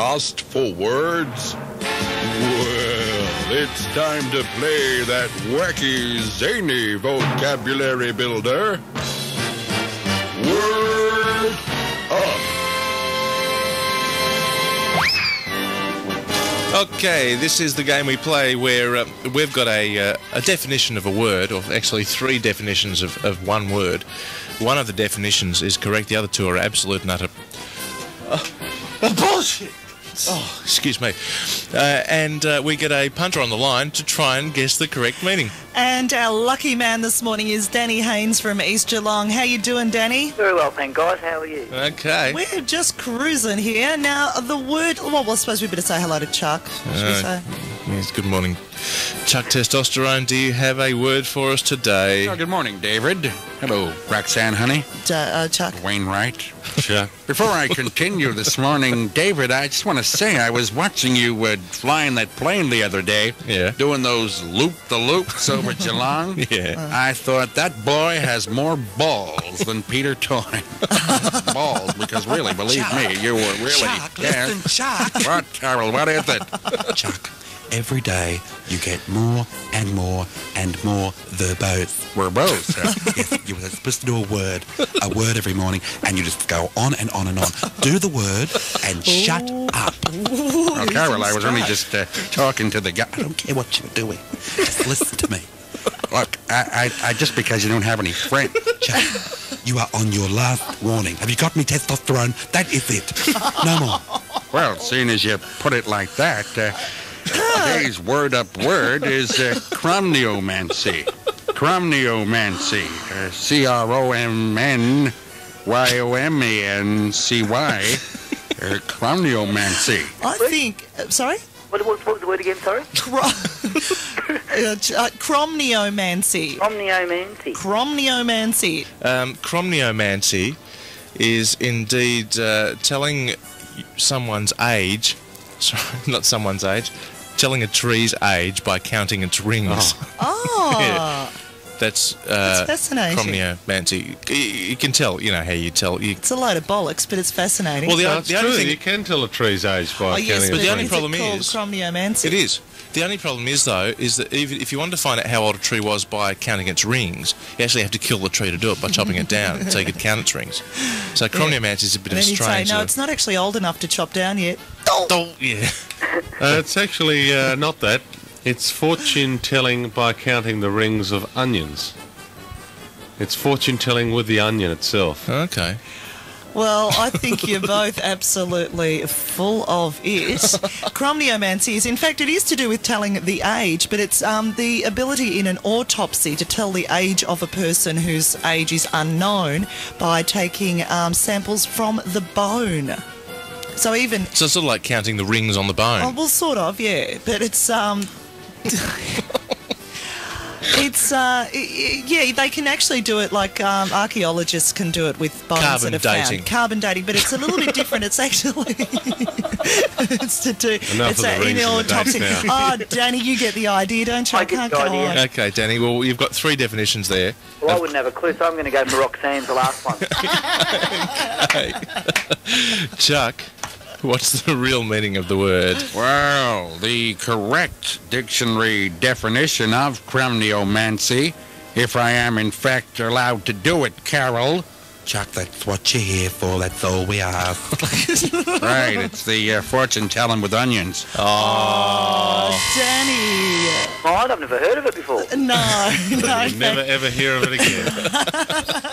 lost for words? Well, it's time to play that wacky, zany vocabulary builder. Word up. Okay, this is the game we play where uh, we've got a, uh, a definition of a word, or actually three definitions of, of one word. One of the definitions is correct, the other two are absolute and utter. Bullshit. Oh, excuse me. Uh, and uh, we get a punter on the line to try and guess the correct meaning. And our lucky man this morning is Danny Haynes from East Geelong. How you doing, Danny? Very well, thank guys. How are you? Okay. We're just cruising here. Now, the word... Well, I suppose we better say hello to Chuck. Should we Uh, say? Yes, good morning. Chuck Testosterone, do you have a word for us today? Oh, good morning, David. Hello, Roxanne, honey. Ja- uh, Chuck. Wainwright. Sure. Before I continue this morning, David, I just want to say I was watching you uh, flying that plane the other day. Yeah. Doing those loop the loops over Geelong. Yeah. I thought that boy has more balls than Peter Toy. balls, because really, believe me, you were really. Chuck, yeah. listen, Chuck. What, Carol? What is it? Chuck, every day you get more and more and more verbose. We're both. uh, Yes, you were supposed to do a word, a word every morning, and you just go on and on and on. Do the word and shut up. Oh, Carol, I was only just uh, talking to the guy. I don't care what you're doing. Just listen to me. Look, I, I, I just because you don't have any friends. You are on your last warning. Have you got me testosterone? That is it. No more. Well, seeing as you put it like that, uh, today's word up word is uh, cromnyomancy. Cromnyomancy. Uh, C R O M N Y O M E N C Y. Uh, Cromnyomancy. I think... uh, sorry? What, what, what was the word again? Sorry. Cro- uh, Ch- uh, cromnyomancy. Omniomancy. Cromnyomancy. Um, cromnyomancy is indeed uh, telling someone's age, sorry, not someone's age, telling a tree's age by counting its rings. Oh, Yeah. That's, uh, That's fascinating. cromnyomancy. You, you can tell, you know how you tell. You, it's a load of bollocks, but it's fascinating. well, the, No, o- it's the only thing You can tell a tree's age by oh, yes, counting but but the its only is rings. problem it called is- cromnyomancy? It is. The only problem is, though, is that even if you wanted to find out how old a tree was by counting its rings, you actually have to kill the tree to do it by chopping it down so you could count its rings. So cromnyomancy is a bit And of a then you'd say, no, it's not actually old enough to chop down yet. Of- Oh, yeah. Uh, it's actually uh, not that. It's fortune telling by counting the rings of onions. It's fortune telling with the onion itself. Okay. Well, I think you're both absolutely full of it. Cromnyomancy is, in fact, it is to do with telling the age, but it's um, the ability in an autopsy to tell the age of a person whose age is unknown by taking um, samples from the bone. So even, So it's sort of like counting the rings on the bone. oh, well, sort of, yeah, but it's um. It's uh i- i- yeah they can actually do it like um, archaeologists can do it with bones Carbon that are dating. found carbon dating but it's a little bit different it's actually it's to do Enough it's of the a, in rings and the autopsy now. oh Danny you get the idea don't you I get can't the go idea. on. Okay, Danny. Well, you've got three definitions there. Well, I wouldn't have a clue, so I'm going to go for Roxanne's the last one. Chuck, what's the real meaning of the word? Well, the correct dictionary definition of cromnyomancy, if I am in fact allowed to do it, Carol. Chuck, that's what you're here for. That's all we ask. right, it's the uh, fortune telling with onions. oh Danny Right, I've never heard of it before. no no You never ever hear of it again.